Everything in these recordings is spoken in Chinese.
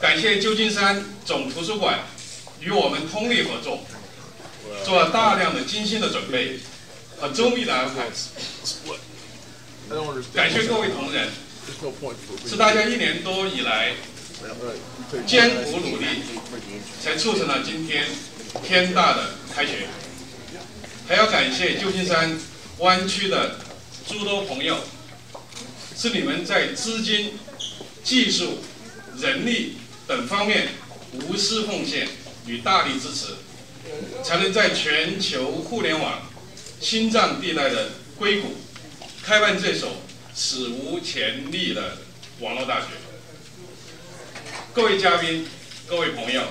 感谢旧金山总图书馆与我们通力合作，做了大量的精心的准备和周密的安排。感谢各位同仁，是大家一年多以来艰苦努力，才促成了今天天大的开学。还要感谢旧金山湾区的诸多朋友，是你们在资金、技术、人力等方面无私奉献与大力支持，才能在全球互联网心脏地带的硅谷开办这所史无前例的网络大学。各位嘉宾、各位朋友，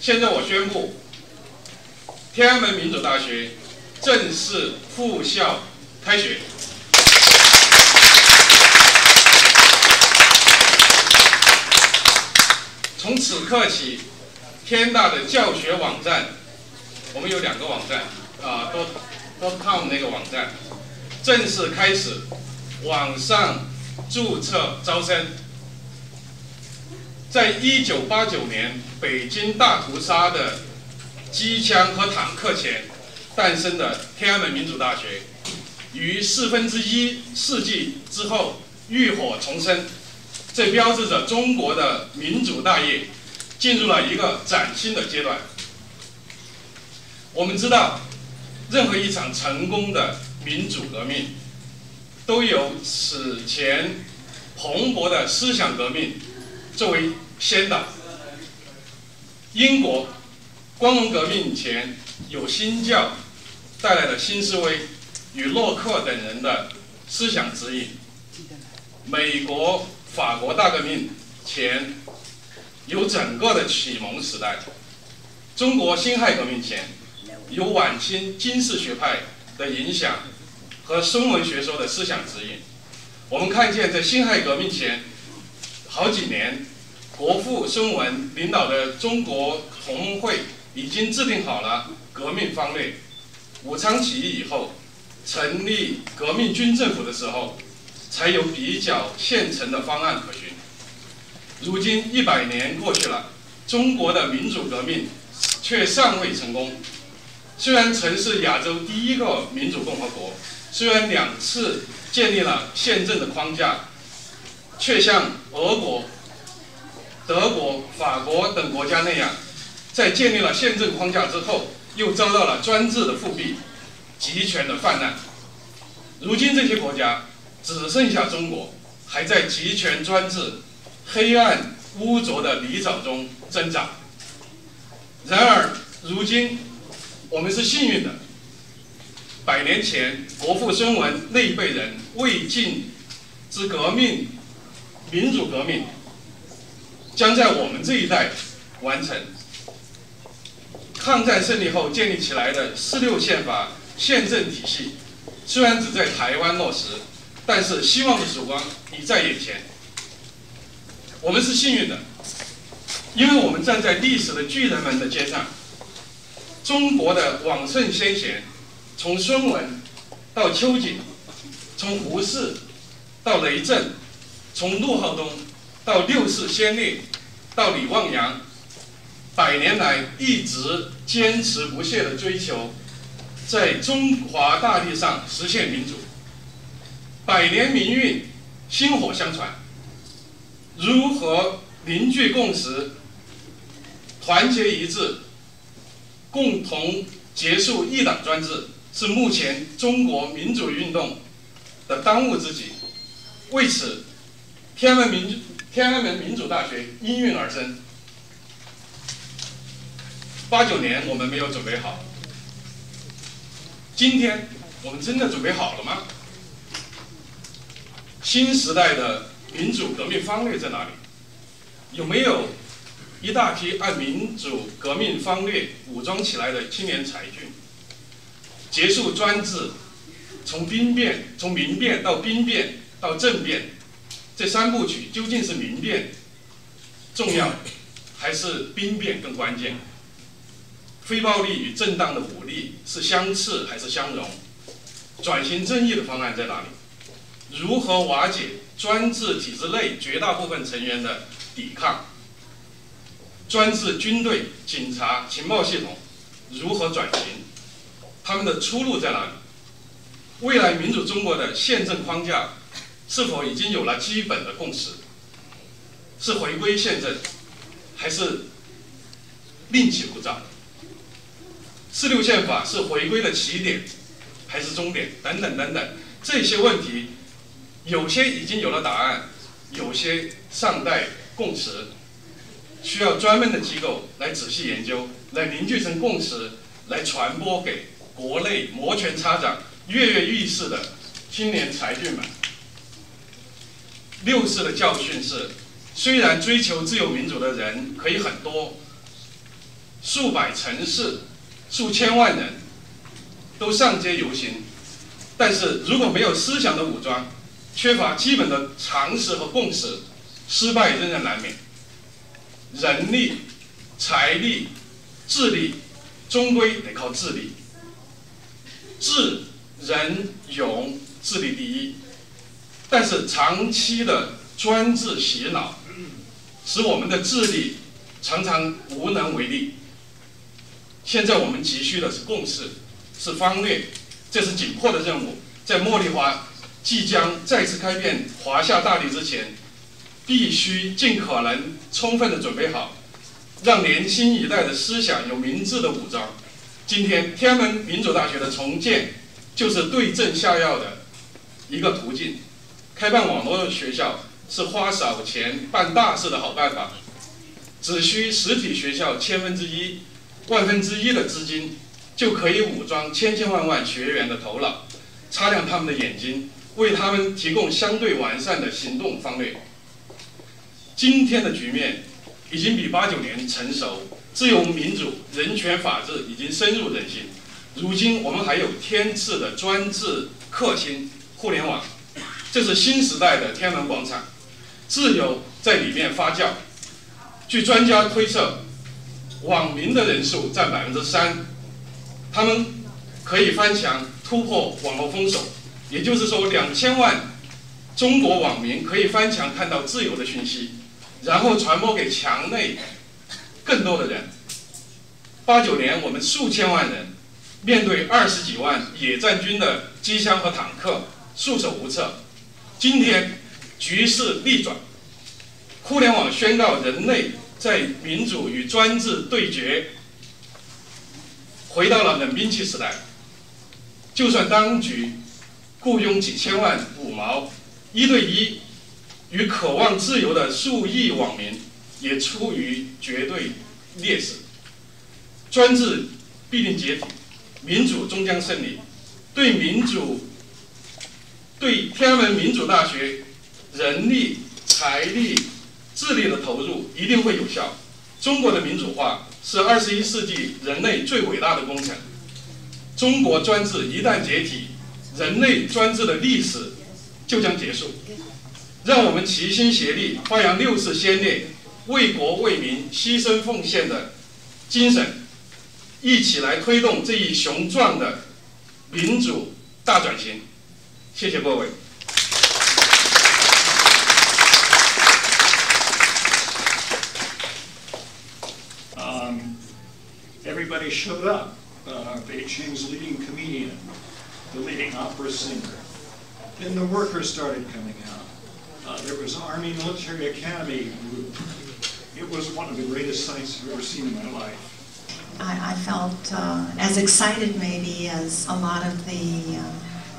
现在我宣布。天安门民主大学正式复校开学。从此刻起，天大的教学网站，我们有两个网站啊，dot dot com 那个网站，正式开始网上注册招生。在一九八九年北京大屠杀的。机枪和坦克前诞生的天安门民主大学，于四分之一世纪之后浴火重生，这标志着中国的民主大业进入了一个崭新的阶段。我们知道，任何一场成功的民主革命，都有此前蓬勃的思想革命作为先导。英国。光荣革命前有新教带来的新思维与洛克等人的思想指引。美国、法国大革命前有整个的启蒙时代。中国辛亥革命前有晚清经世学派的影响和孙文学说的思想指引。我们看见在辛亥革命前好几年，国父孙文领导的中国同盟会。已经制定好了革命方略。武昌起义以后，成立革命军政府的时候，才有比较现成的方案可循。如今一百年过去了，中国的民主革命却尚未成功。虽然曾是亚洲第一个民主共和国，虽然两次建立了宪政的框架，却像俄国、德国、法国等国家那样。在建立了宪政框架之后，又遭到了专制的复辟、集权的泛滥。如今这些国家只剩下中国，还在集权专制、黑暗污浊的泥沼中挣扎。然而，如今我们是幸运的，百年前国父孙文那一辈人未尽之革命、民主革命，将在我们这一代完成。抗战胜利后建立起来的四六宪法宪政体系，虽然只在台湾落实，但是希望的曙光已在眼前。我们是幸运的，因为我们站在历史的巨人们的肩上。中国的往圣先贤，从孙文到秋瑾，从胡适到雷震，从陆浩东到六世先烈，到李望洋。百年来一直坚持不懈的追求，在中华大地上实现民主。百年民运薪火相传，如何凝聚共识、团结一致，共同结束一党专制，是目前中国民主运动的当务之急。为此，天安门民主天安门民主大学应运而生。八九年我们没有准备好，今天我们真的准备好了吗？新时代的民主革命方略在哪里？有没有一大批按民主革命方略武装起来的青年才俊？结束专制，从兵变、从民变到兵变到政变，这三部曲究竟是民变重要，还是兵变更关键？非暴力与正当的武力是相斥还是相容？转型正义的方案在哪里？如何瓦解专制体制内绝大部分成员的抵抗？专制军队、警察、情报系统如何转型，他们的出路在哪里？未来民主中国的宪政框架是否已经有了基本的共识？是回归宪政，还是另起炉灶？四六宪法是回归的起点，还是终点？等等等等，这些问题有些已经有了答案，有些尚待共识，需要专门的机构来仔细研究，来凝聚成共识，来传播给国内摩拳擦掌、跃跃欲试的青年才俊们。六四的教训是：虽然追求自由民主的人可以很多，数百城市。数千万人都上街游行，但是如果没有思想的武装，缺乏基本的常识和共识，失败仍然难免。人力、财力、智力，终归得靠智力。智、仁、勇，智力第一。但是长期的专制洗脑，使我们的智力常常无能为力。现在我们急需的是共识，是方略，这是紧迫的任务。在茉莉花即将再次开遍华夏大地之前，必须尽可能充分的准备好，让年轻一代的思想有明智的武装。今天天安门民主大学的重建，就是对症下药的一个途径。开办网络学校是花少钱办大事的好办法，只需实体学校千分之一。万分之一的资金就可以武装千千万万学员的头脑，擦亮他们的眼睛，为他们提供相对完善的行动方略。今天的局面已经比八九年成熟，自由民主、人权、法治已经深入人心。如今我们还有天赐的专制克星——互联网，这是新时代的天安门广场，自由在里面发酵。据专家推测。网民的人数占百分之三，他们可以翻墙突破网络封锁，也就是说，两千万中国网民可以翻墙看到自由的讯息，然后传播给墙内更多的人。八九年，我们数千万人面对二十几万野战军的机枪和坦克，束手无策。今天局势逆转，互联网宣告人类。在民主与专制对决，回到了冷兵器时代。就算当局雇佣几千万五毛，一对一与渴望自由的数亿网民，也处于绝对劣势。专制必定解体，民主终将胜利。对民主，对天安门民主大学人力、财力。智力的投入一定会有效。中国的民主化是二十一世纪人类最伟大的工程。中国专制一旦解体，人类专制的历史就将结束。让我们齐心协力，发扬六次先烈为国为民牺牲奉献的精神，一起来推动这一雄壮的民主大转型。谢谢各位。everybody showed up. Uh, Beijing's leading comedian, the leading opera singer. Then the workers started coming out. Uh, there was Army Military Academy group. It was one of the greatest sights I've ever seen in my life. I, I felt uh, as excited maybe as a lot of the uh,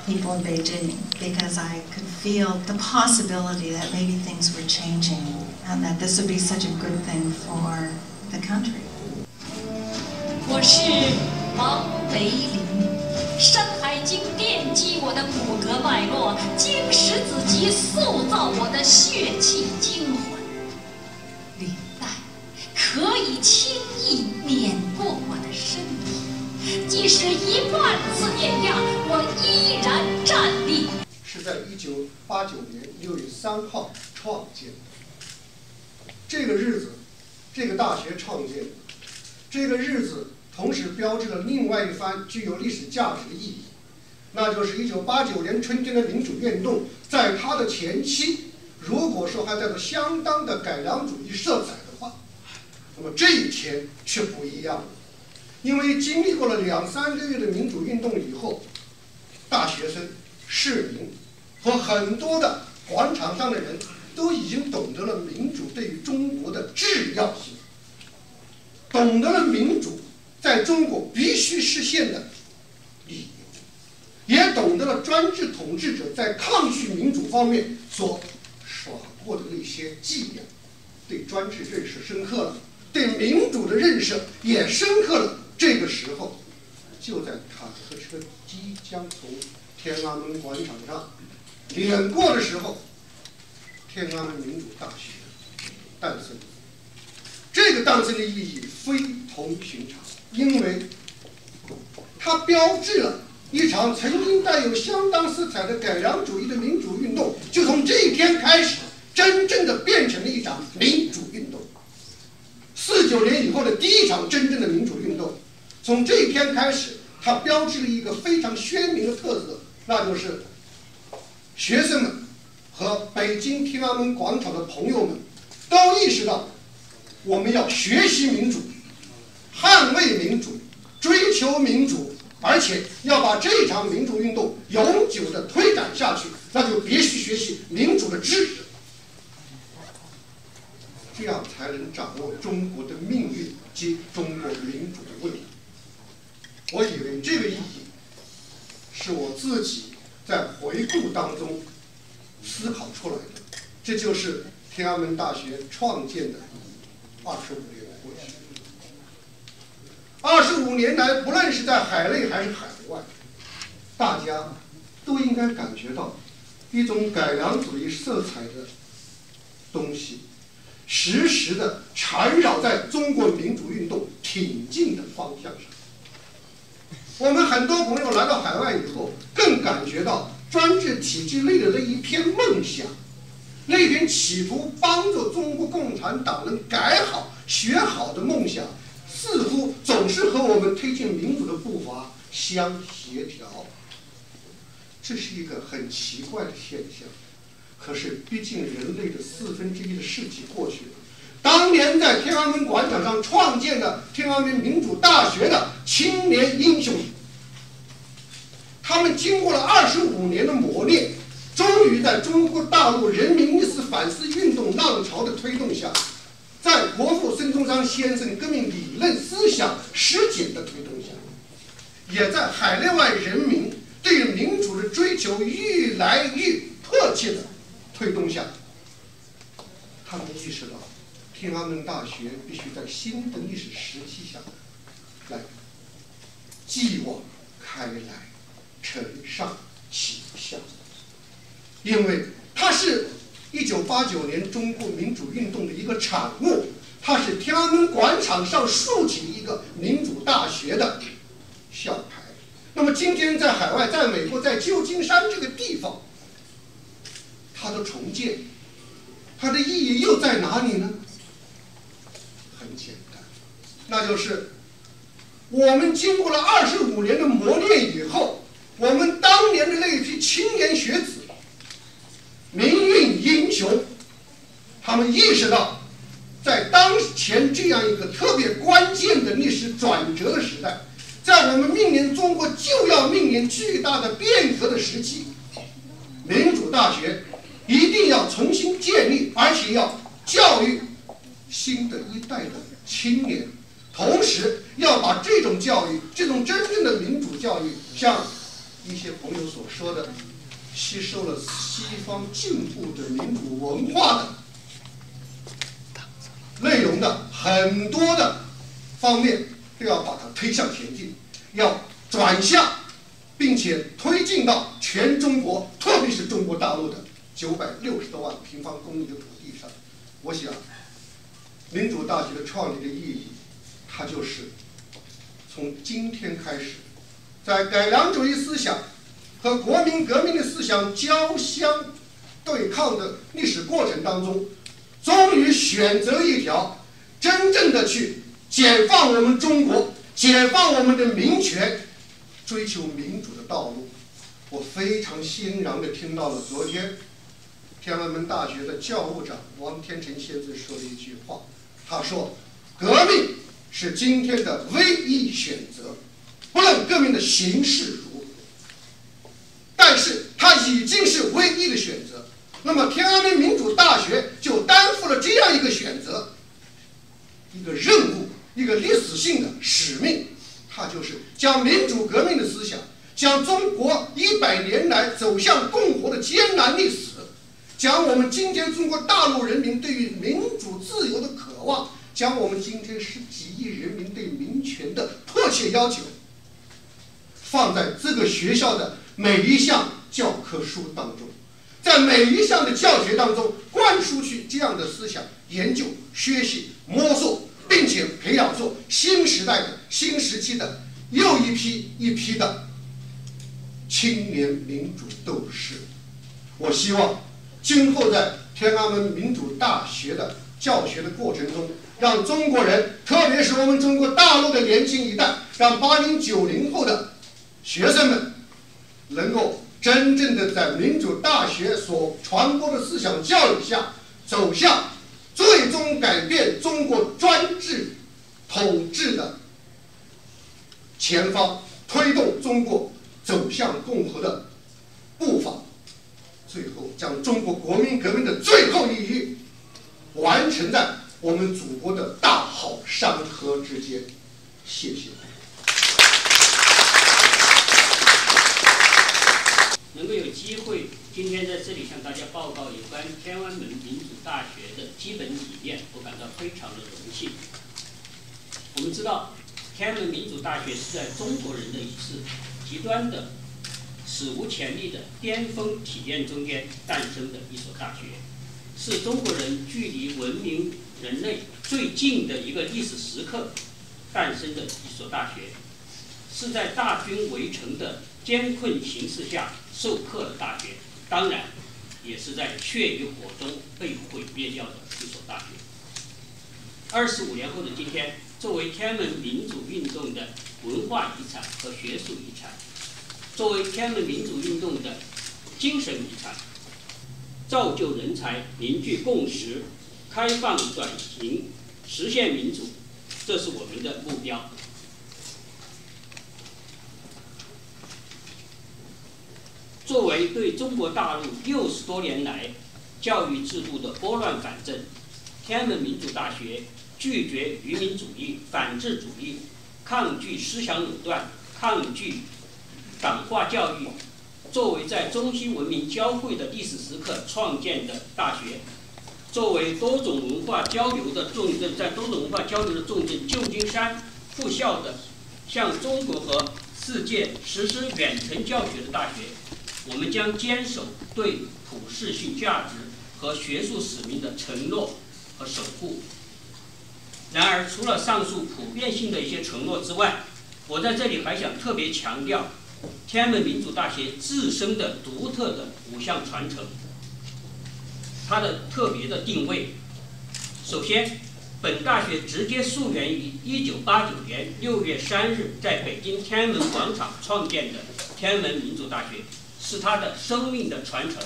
people in Beijing because I could feel the possibility that maybe things were changing and that this would be such a good thing for the country. 我是王维林，《山海 经》奠基我的骨骼脉络，经史子集塑造我的血气精魂。领带可以轻易碾过我的身体，即使一万次碾压，我依然站立。是在一九八九年六月三号创建的，这个日子，这个大学创建，这个日子。同时标志了另外一番具有历史价值的意义，那就是一九八九年春天的民主运动，在它的前期，如果说还带着相当的改良主义色彩的话，那么这一天却不一样了，因为经历过了两三个月的民主运动以后，大学生、市民和很多的广场上的人都已经懂得了民主对于中国的制要性，懂得了民主在中国必须实现的，也懂得了专制统治者在抗拒民主方面所耍过的那些伎俩，对专制认识深刻了，对民主的认识也深刻了。这个时候，就在坦克车即将从天安门广场上碾过的时候，天安门民主大学诞生。这个诞生的意义非同寻常，因为它标志了一场曾经带有相当色彩的改良主义的民主运动，就从这一天开始，真正的变成了一场民主运动。四九年以后的第一场真正的民主运动，从这一天开始，它标志了一个非常鲜明的特色，那就是学生们和北京天安门广场的朋友们都意识到，我们要学习民主，捍卫民主，追求民主，而且要把这场民主运动永久的推展下去，那就必须学习民主的知识，这样才能掌握中国的命运及中国民主的未来。我以为这个意义是我自己在回顾当中思考出来的，这就是天安门大学创建的二十五年过去。二十五年来，不论是在海内还是海外，大家都应该感觉到一种改良主义色彩的东西，时时的缠绕在中国民主运动挺进的方向上。我们很多朋友来到海外以后，更感觉到专制体制内的那一片梦想，那片企图帮助中国共产党能改好、学好的梦想，似乎总是和我们推进民主的步伐相协调。这是一个很奇怪的现象。可是，毕竟人类的四分之一的世纪过去了。当年在天安门广场上创建的天安门民主大学的青年英雄，他们经过了二十五年的磨练，终于在中国大陆人民意识反思运动浪潮的推动下，在国父孙中山先生革命理论思想实践的推动下，也在海内外人民对民主的追求愈来愈迫切的推动下，他们意识到。天安门大学必须在新的历史时期下来继往开来，承上启下，因为它是一九八九年中国民主运动的一个产物，它是天安门广场上竖起一个民主大学的校牌。那么今天在海外，在美国，在旧金山这个地方，它的重建，它的意义又在哪里呢？很简单，那就是我们经过了二十五年的磨练以后，我们当年的那一批青年学子、雄，他们意识到，在当前这样一个特别关键的历史转折的时代，在我们面临中国就要面临巨大的变革的时期，民主大学一定要重新建立，而且要教育。新的一代的青年，同时要把这种教育，这种真正的民主教育，像一些朋友所说的，吸收了西方进步的民主文化的内容的很多的方面，都要把它推向前进，要转向，并且推进到全中国，特别是中国大陆的九百六十多万平方公里的土地上。我想。民主大学的创立的意义，它就是从今天开始，在改良主义思想和国民革命的思想交相对抗的历史过程当中，终于选择一条真正的去解放我们中国、解放我们的民权、追求民主的道路。我非常欣然地听到了昨天天安门大学的教务长王天成先生说的一句话。他说：“革命是今天的唯一选择，不论革命的形式，但是它已经是唯一的选择。那么天安门民主大学就担负了这样一个选择，一个任务，一个历史性的使命，它就是将民主革命的思想，将中国一百年来走向共和的艰难历史。将我们今天中国大陆人民对于民主自由的渴望，将我们今天十几亿人民对民权的迫切要求，放在这个学校的每一项教科书当中，在每一项的教学当中灌输去这样的思想，研究、学习、摸索，并且培养出新时代的新时期的又一批一批的青年民主斗士。我希望。今后在天安门民主大学的教学的过程中，让中国人，特别是我们中国大陆的年轻一代，让八零九零后的学生们，能够真正的在民主大学所传播的思想教育下，走向最终改变中国专制统治的前方，推动中国走向共和的步伐。最后，将中国国民革命的最后一役完成在我们祖国的大好山河之间。谢谢。能够有机会今天在这里向大家报告有关天安门民主大学的基本理念，我感到非常的荣幸。我们知道，天安门民主大学是在中国人的一次极端的。史无前例的巅峰体验中间诞生的一所大学，是中国人距离文明人类最近的一个历史时刻诞生的一所大学，是在大军围城的艰困形势下授课的大学，当然，也是在血与火中被毁灭掉的一所大学。二十五年后的今天，作为天安门民主运动的文化遗产和学术遗产。作为天安门民主运动的精神遗产，造就人才、凝聚共识、开放转型、实现民主，这是我们的目标。作为对中国大陆六十多年来教育制度的拨乱反正，天安门民主大学拒绝愚民主义、反智主义，抗拒思想垄断，抗拒。党化教育作为在中西文明交汇的历史时刻创建的大学，作为多种文化交流的重镇，在多种文化交流的重镇，旧金山附校的向中国和世界实施远程教学的大学，我们将坚守对普世性价值和学术使命的承诺和守护。然而，除了上述普遍性的一些承诺之外，我在这里还想特别强调。天安门民主大学自身的独特的五项传承，它的特别的定位。首先，本大学直接溯源于一九八九年六月三日在北京天安门广场创建的天安门民主大学，是他的生命的传承。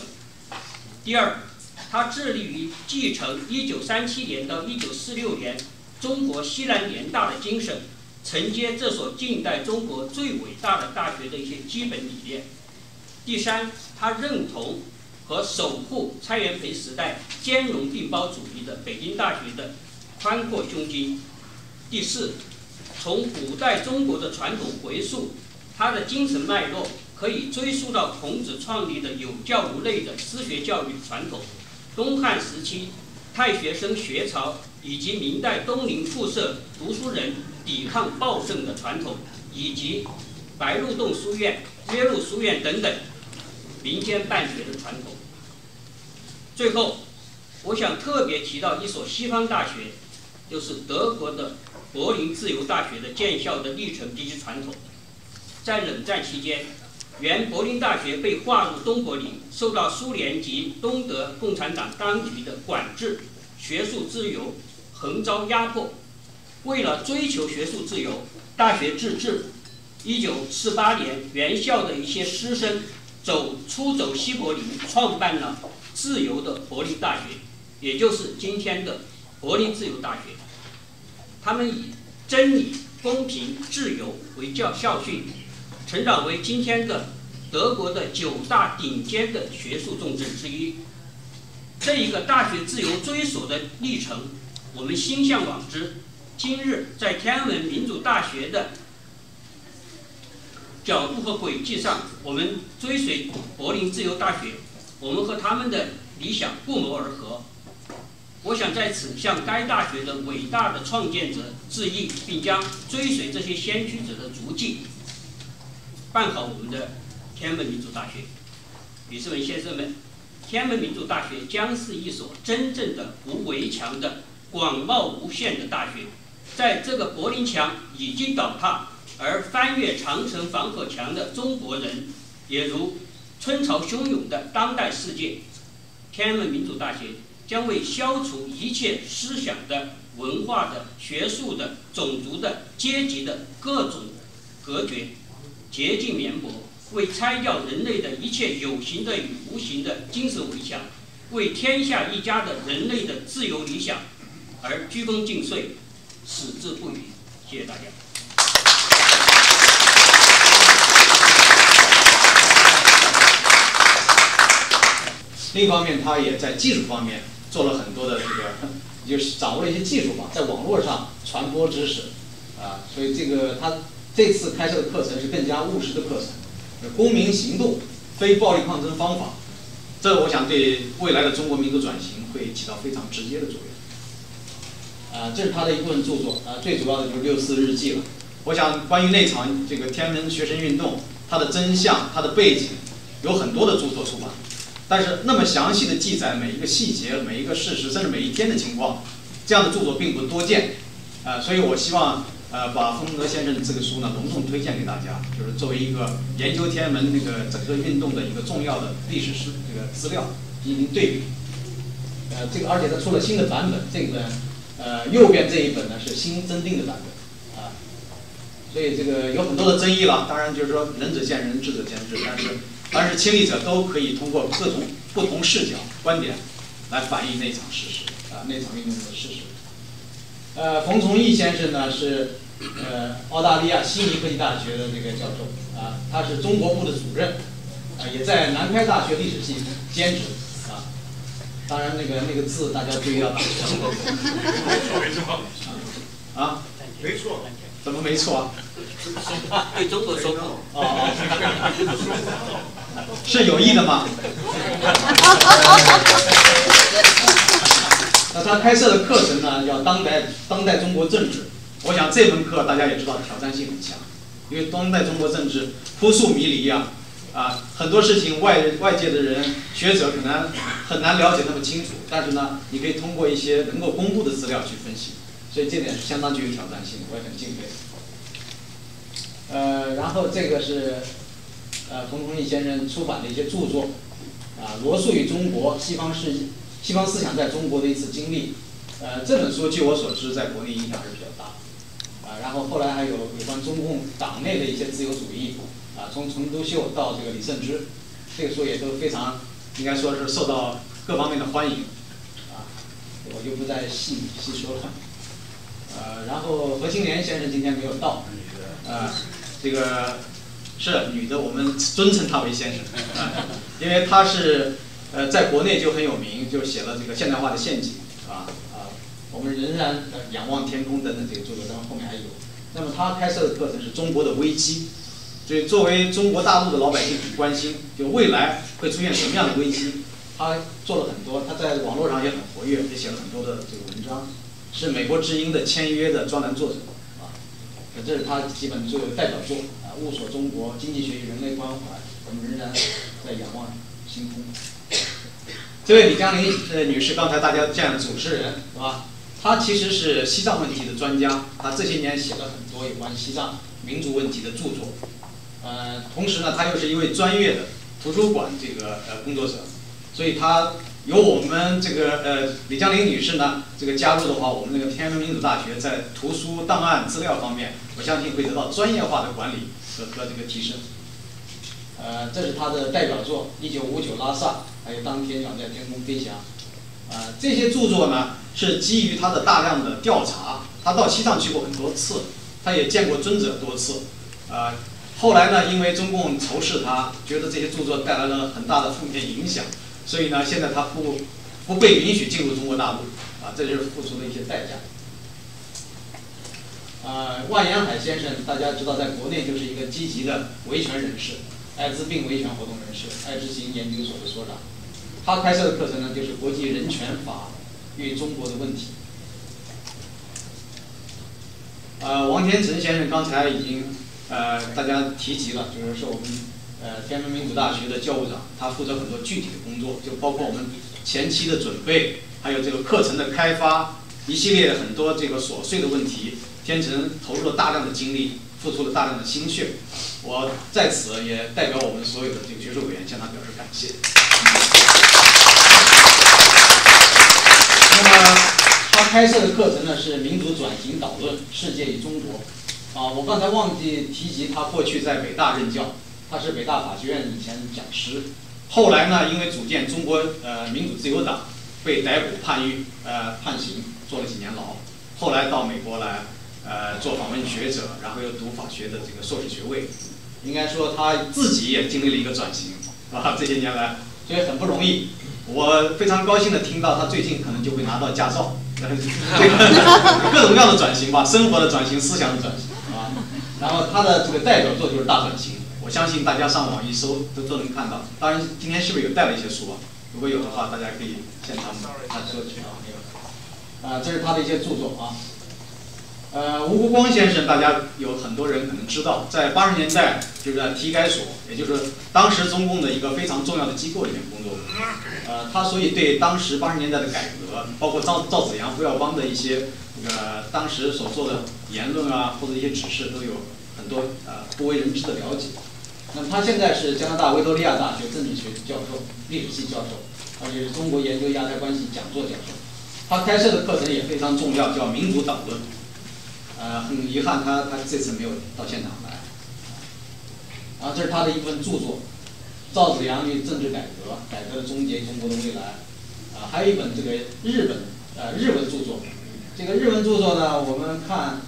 第二，他致力于继承1937年到1946年中国西南联大的精神。承接这所近代中国最伟大的大学的一些基本理念。第三，他认同和守护蔡元培时代兼容并包主义的北京大学的宽阔胸襟。第四，从古代中国的传统回溯，他的精神脉络可以追溯到孔子创立的有教无类的私学教育传统，东汉时期太学生学潮，以及明代东林附设读书人。抵抗暴政的传统，以及白鹿洞书院、岳麓书院等等民间办学的传统。最后，我想特别提到一所西方大学，就是德国的柏林自由大学的建校的历程及其传统。在冷战期间，原柏林大学被划入东柏林，受到苏联及东德共产党当局的管制，学术自由横遭压迫。为了追求学术自由，大学自治。一九四八年，原校的一些师生走出走西柏林，创办了自由的柏林大学，也就是今天的柏林自由大学。他们以真理、公平、自由为教校训，成长为今天的德国的九大顶尖的学术重镇之一。这一个大学自由追索的历程，我们心向往之。今日在天安门民主大学的角度和轨迹上，我们追随柏林自由大学，我们和他们的理想不谋而合。我想在此向该大学的伟大的创建者致意，并将追随这些先驱者的足迹，办好我们的天安门民主大学。女士们、先生们，天安门民主大学将是一所真正的无围墙的广袤无限的大学。在这个柏林墙已经倒塌，而翻越长城防火墙的中国人，也如春潮汹涌的当代世界，天安门民主大学将为消除一切思想的、文化的、学术的、种族的、阶级的各种隔绝，洁净绵薄，为拆掉人类的一切有形的与无形的精神围墙，为天下一家的人类的自由理想而鞠躬尽瘁。矢志不渝，谢谢大家。另一方面，他也在技术方面做了很多的这个，就是掌握了一些技术吧，在网络上传播知识，啊，所以这个他这次开设的课程是更加务实的课程，公民行动、非暴力抗争方法，这我想对未来的中国民族转型会起到非常直接的作用。啊，这是他的一部分著作，啊，最主要的就是六四日记了。我想关于那场这个天安门学生运动，它的真相、它的背景，有很多的著作出版，但是那么详细的记载每一个细节、每一个事实，甚至每一天的情况，这样的著作并不多见，啊，所以我希望呃把冯德先生的这个书呢隆重推荐给大家，就是作为一个研究天安门那个整个运动的一个重要的历史史这个资料进行对比。呃，这个而且他出了新的版本，这个。呃，右边这一本呢是新增订的版本，啊，所以这个有很多的争议了。当然就是说仁者见仁，智者见智，但是凡是亲历者都可以通过各种不同视角、观点来反映那场事实，啊，那场运动的事实。呃，冯崇义先生呢是呃澳大利亚悉尼科技大学的这个教授，啊，他是中国部的主任，啊，也在南开大学历史系兼职啊。当然，那个那个字大家注意要打错。没错没错。啊？没错。怎么没错？对中国说哦哦。是有意的吗？那他开设的课程呢，叫当代当代中国政治。我想这门课大家也知道，挑战性很强，因为当代中国政治扑朔迷离呀。啊，很多事情外外界的人学者可能很难了解那么清楚，但是呢，你可以通过一些能够公布的资料去分析，所以这点是相当具有挑战性，我也很敬佩。呃，然后这个是呃冯崇义先生出版的一些著作，啊，罗素与中国西方世西方思想在中国的一次经历，呃，这本书据我所知在国内影响还是比较大，啊，然后后来还有有关中共党内的一些自由主义。啊，从陈独秀到这个李慎之，这个书也都非常，应该说是受到各方面的欢迎，啊，我就不再细细说了。呃，然后何青莲先生今天没有到，啊，这个是女的，我们尊称她为先生，啊，因为她是呃在国内就很有名，就写了这个现代化的陷阱，我们仍然仰望天空等等这个著作，当然后面还有。那么他开设的课程是中国的危机。所以，作为中国大陆的老百姓很关心，就未来会出现什么样的危机，他做了很多，他在网络上也很活跃，也写了很多的这个文章，是美国之音的签约的专栏作者，啊，这是他基本作为代表作啊，《物所中国》《经济学与人类关怀》，我们仍然在仰望星空。这位李江林呃女士，刚才大家见了主持人是吧？他其实是西藏问题的专家，他这些年写了很多有关西藏民族问题的著作。呃，同时呢，他又是一位专业的图书馆这个呃工作者，所以他由我们这个呃李江林女士呢这个加入的话，我们那个天安门民族大学在图书档案资料方面，我相信会得到专业化的管理和和这个提升。呃，这是他的代表作《一九五九拉萨》，还有《当天鸟在天空飞翔》。呃，这些著作呢是基于他的大量的调查他到西藏去过很多次，他也见过尊者多次，啊，后来呢，因为中共仇视他，觉得这些著作带来了很大的负面影响，所以呢，现在他不不被允许进入中国大陆，啊，这就是付出的一些代价。呃，万延海先生，大家知道，在国内就是一个积极的维权人士，艾滋病维权活动人士，爱之行研究所的所长。他开设的课程呢，就是国际人权法与中国的问题。呃，王天成先生刚才已经呃大家提及了，就是说我们呃天安门民主大学的教务长，他负责很多具体的工作，就包括我们前期的准备，还有这个课程的开发，一系列很多这个琐碎的问题。天成投入了大量的精力，付出了大量的心血，我在此也代表我们所有的这个学术委员向他表示感谢。那么他开设的课程呢是民主转型导论，世界与中国。啊，我刚才忘记提及他过去在北大任教，他是北大法学院以前讲师，后来呢因为组建中国呃民主自由党被逮捕判狱呃判刑，坐了几年牢，后来到美国来。呃，做访问学者，然后又读法学的这个硕士学位，应该说他自己也经历了一个转型啊，这些年来，所以很不容易。我非常高兴的听到他最近可能就会拿到驾照，这个各种各样的转型吧，生活的转型，思想的转型啊。然后他的这个代表作就是《大转型》，我相信大家上网一搜都都能看到。当然，今天是不是有带了一些书啊？如果有的话，大家可以现场他说去啊。啊，这是他的一些著作啊。呃，吴国光先生，大家有很多人可能知道，在八十年代就是在体改所，也就是当时中共的一个非常重要的机构里面工作。呃，他所以对当时八十年代的改革，包括赵赵子阳、胡耀邦的一些呃当时所做的言论啊，或者一些指示，都有很多呃不为人知的了解。那么他现在是加拿大维多利亚大学政治学教授、历史系教授，而且是中国研究亚太关系讲座教授。他开设的课程也非常重要，叫民主导论。呃，很遗憾，他他这次没有到现场来。然后这是他的一份著作，《赵子阳与政治改革：改革的终结，中国的未来》。啊，还有一本这个日本呃日文著作。这个日文著作呢，我们看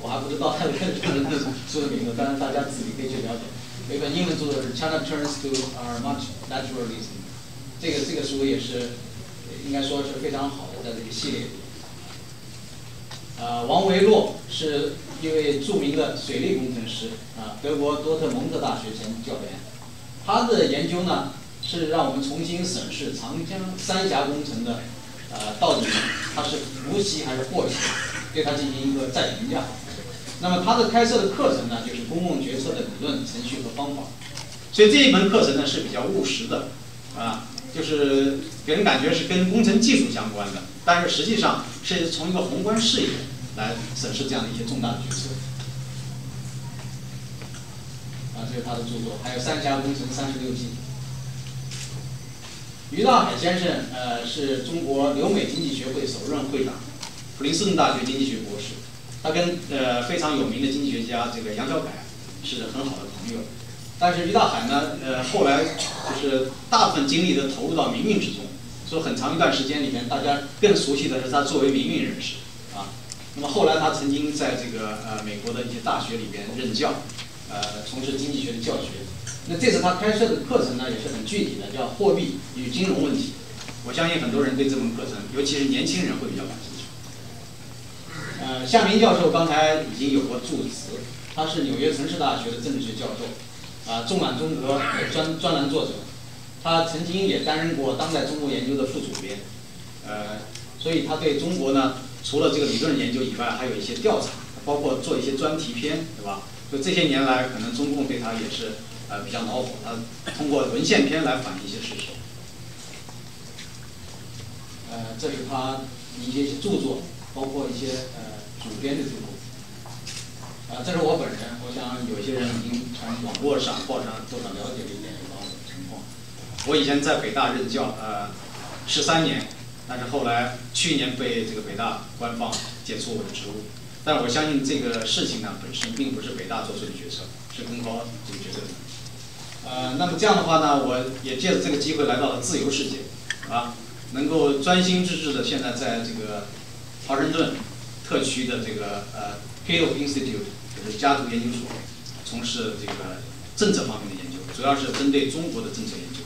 我还不知道 他的书的名字，当然大家自己可以去了解。有一本英文著作是《China Turns to Our Much Naturalism》，这个这个书也是应该说是非常好的，在这个系列里。呃，王维洛是一位著名的水利工程师，啊，德国多特蒙特大学前教员。他的研究呢，是让我们重新审视长江三峡工程的，呃，到底它是福气还是祸气，对它进行一个再评价。那么他的开设的课程呢，就是公共决策的理论、程序和方法。所以这一门课程呢是比较务实的，啊，就是给人感觉是跟工程技术相关的。但是实际上是从一个宏观视野来审视这样的一些重大的决策。啊，这是他的著作，还有《三峡工程三十六计》。于大海先生，呃，是中国留美经济学会首任会长，普林斯顿大学经济学博士。他跟呃非常有名的经济学家这个杨小凯是很好的朋友。但是于大海呢，呃，后来就是大部分精力都投入到民运之中。所以很长一段时间里面，大家更熟悉的是他作为民运人士，啊，那么后来他曾经在这个呃美国的一些大学里边任教，呃，从事经济学的教学。那这次他开设的课程呢，也是很具体的，叫货币与金融问题。我相信很多人对这门课程，尤其是年轻人会比较感兴趣。呃，夏明教授刚才已经有过助词，他是纽约城市大学的政治教授，啊，纵览中国专专栏作者。他曾经也担任过当代中国研究的副主编，呃，所以他对中国呢，除了这个理论研究以外，还有一些调查，包括做一些专题片，对吧？就这些年来，可能中共对他也是呃比较恼火，他通过文献片来反映一些事实。呃，这是他一些著作，包括一些呃主编的著作。啊，这是我本人，我想有些人已经从网络上、报上多少了解了一点情况。我以前在北大任教，呃，十三年，但是后来去年被这个北大官方解除我的职务。但我相信这个事情呢本身并不是北大做出的决策，是更高这个决策的。呃，那么这样的话呢，我也借着这个机会来到了自由世界，啊，能够专心致志的现在在这个华盛顿特区的这个呃 Cato Institute，家族研究所，从事这个政策方面的研究，主要是针对中国的政策研究。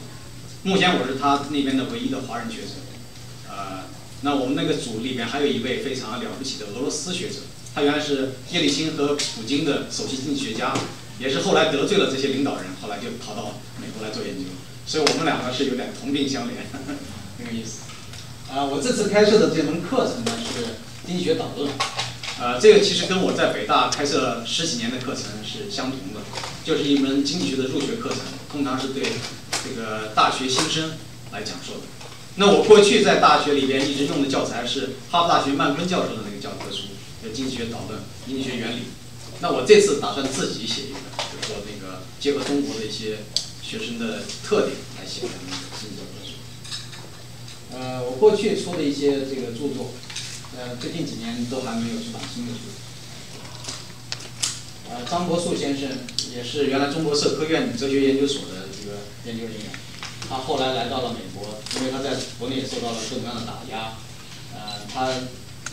目前我是他那边的唯一的华人学者。呃，那我们那个组里边还有一位非常了不起的俄罗斯学者，他原来是叶利钦和普京的首席经济学家，也是后来得罪了这些领导人，后来就跑到美国来做研究。所以我们两个是有点同病相怜，很 有意思。啊，我这次开设的这门课程呢是经济学导论，呃，这个其实跟我在北大开设十几年的课程是相同的，就是一门经济学的入学课程，通常是对这个大学新生来讲授的。那我过去在大学里边一直用的教材是哈佛大学曼昆教授的那个教科书，叫《经济学导论》《经济学原理》。那我这次打算自己写一个，就是说那个结合中国的一些学生的特点来写的那个经济教科书。呃，我过去出的一些这个著作，呃，最近几年都还没有出版新的书。呃，张伯树先生也是原来中国社科院哲学研究所的这个研究人员，他后来来到了美国，因为他在国内也受到了各种各样的打压，呃，他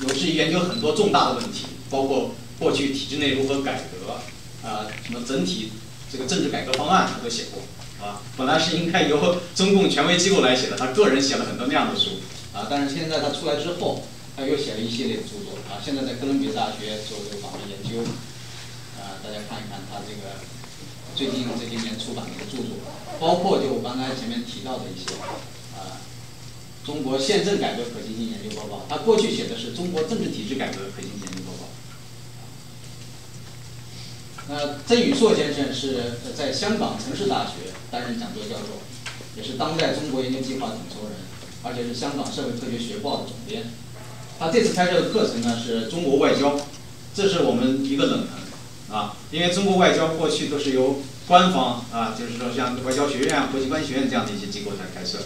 有志于研究很多重大的问题，包括过去体制内如何改革，啊，什么整体这个政治改革方案他都写过。啊，本来是应该由中共权威机构来写的，他个人写了很多那样的书，啊，但是现在他出来之后，他又写了一系列著作，啊，现在在哥伦比亚大学做这个访问研究，啊，大家看一看他这个最近这些年出版的著作，包括就我刚才前面提到的一些，啊，中国宪政改革可行性研究报告，他过去写的是中国政治体制改革可行性研究报告。那曾宇硕先生是在香港城市大学担任讲座教授，也是当代中国研究计划统筹人，而且是香港社会科学学报的总编。他这次开设的课程呢是中国外交，这是我们一个冷门啊，因为中国外交过去都是由官方啊，就是说像外交学院、国际关系学院这样的一些机构来开设。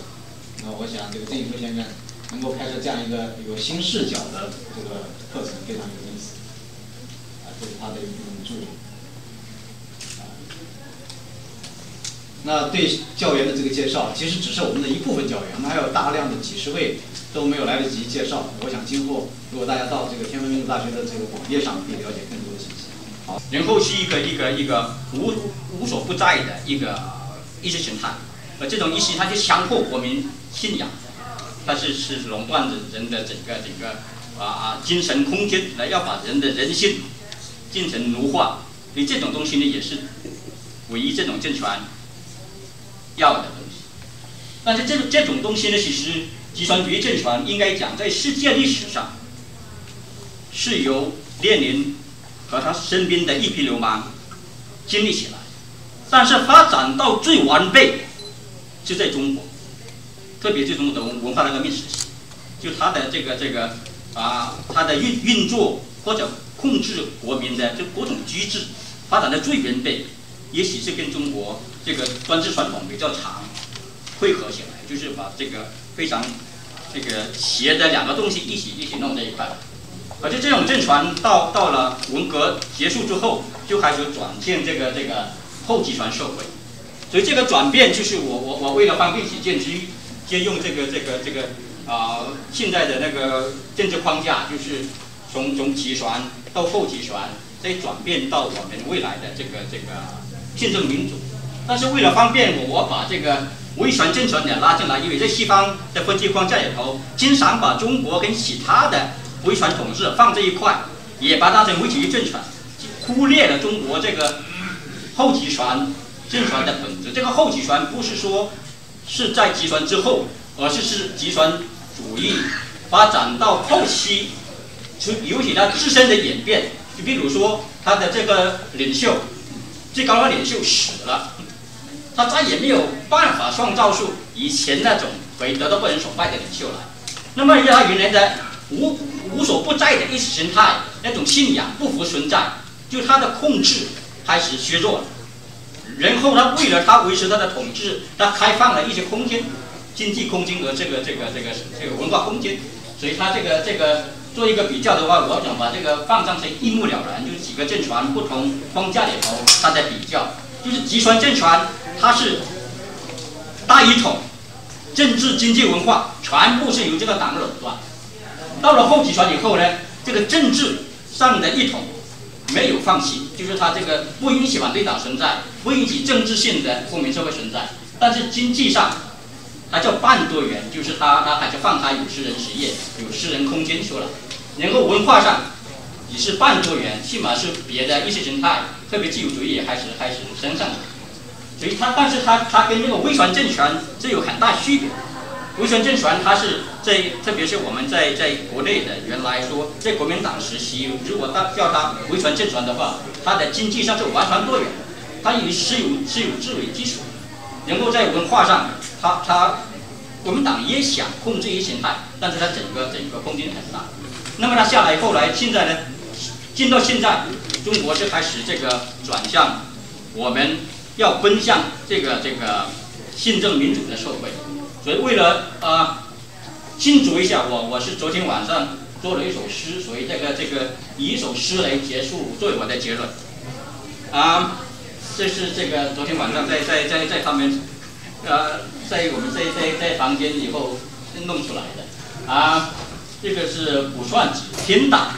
那我想这个郑宇硕先生能够开设这样一个有新视角的这个课程，非常有意思。啊，这是他的一本著作。那对教员的这个介绍，其实只是我们的一部分教员，我们还有大量的几十位都没有来得及介绍。我想今后如果大家到这个天文民族大学的这个网页上，可以了解更多的信息。好，然后是一个一个一个无无所不在的一个意识形态，而这种意识它就强迫国民信仰，它是是垄断着人的整个整个啊啊精神空间，来要把人的人性进行奴化。所以这种东西呢，也是唯一这种政权。要的东西，但是这这种东西呢，其实集权主义政权应该讲，在世界历史上是由列宁和他身边的一批流氓建立起来，但是发展到最完备就在中国，特别是中国的文化大革命时期，就他的这个这个啊，他的运运作或者控制国民的这各种机制发展的最完备，也许是跟中国。这个专制传统比较长，汇合起来，就是把这个非常这个邪的两个东西一起一起弄在一块。而且这种政权到到了文革结束之后，就开始转向这个这个后集权社会。所以这个转变就是我我我为了方便起见，去借用这个这个这个啊现在的那个政治框架，就是从从集权到后集权，再转变到我们未来的这个这个宪政民主。但是为了方便我，我把这个威权政权也拉进来，因为在西方的分析框架里头，经常把中国跟其他的威权统治放在一块，也把它成威权政权，忽略了中国这个后集权政权的本质。这个后集权不是说是在集权之后，而是是集权主义发展到后期，就尤其它自身的演变。就比如说，他的这个领袖，最高的领袖死了。他再也没有办法创造出以前那种可以得到个人崇拜的领袖来。那么，他原来的无无所不在的意识形态那种信仰不复存在，就他的控制开始削弱。然后，他为了他维持他的统治，他开放了一些空间，经济空间和这个这个这个这个文化空间。所以，他这个这个做一个比较的话，我想把这个放上去一目了然，就是几个政权不同框架里头它的比较，就是集权政权。它是大一统，政治、经济、文化全部是由这个党垄断。到了后集权以后呢，这个政治上的一统没有放弃，就是他这个不允许反对党存在，不允许政治性的公民社会存在，但是经济上，它叫半多元，就是他他还是放他有私人实业、有私人空间出来，然后文化上也是半多元，起码是别的意识形态，特别自由主义还是还是升上的，所以他但是他他跟那个威权政权这有很大区别。威权政权，它是在特别是我们在在国内的原来说，在国民党时期，如果他叫他威权政权的话，它的经济上是完全多元，它以私有私有制为基础，能够在文化上，它它国民党也想控制意识形态，但是它整个整个空间很大。那么它下来后来现在呢，进到现在，中国是开始这个转向，我们要奔向这个这个宪政民主的社会。所以为了啊庆祝一下，我我是昨天晚上做了一首诗，所以这个这个以一首诗来结束作为我的结论。啊，这是这个昨天晚上在在在在他们呃在我们在在在房间以后弄出来的。啊，这个是卜算子，天打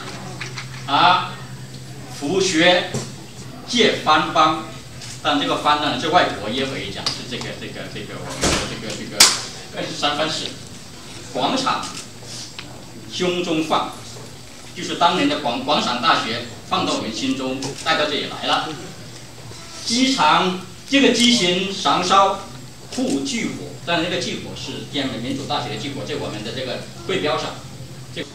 啊，佛学借藩邦，但这个藩呢是外国耶回讲，是这个这个这个我们的这个这个。二十三番市广场胸中放，就是当年的广广场大学放到我们心中，带到这里来了。机场这个机型燃烧护炬火，但这个炬火是天安门民主大学的炬火，在我们的这个会标上。这。